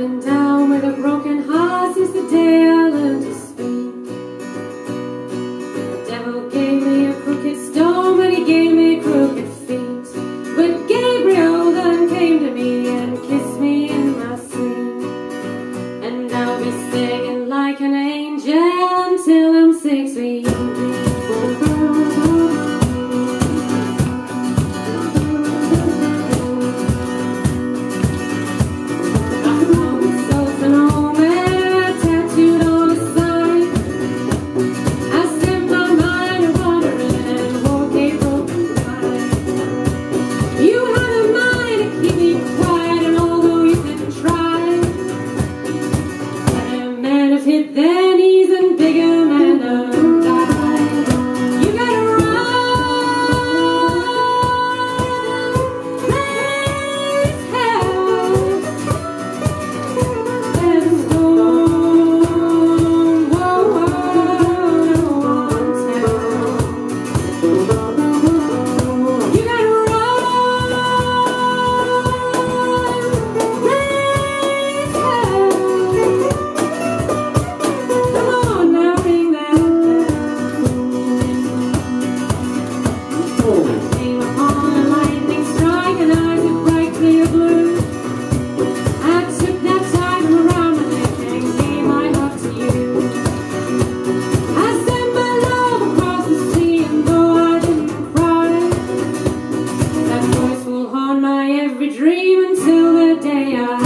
coming down with a broken heart is the day I learned to speak. The devil gave me a crooked stone, but he gave me crooked feet. But Gabriel then came to me and kissed me in my sleep. And now we sing. it. dream until the day I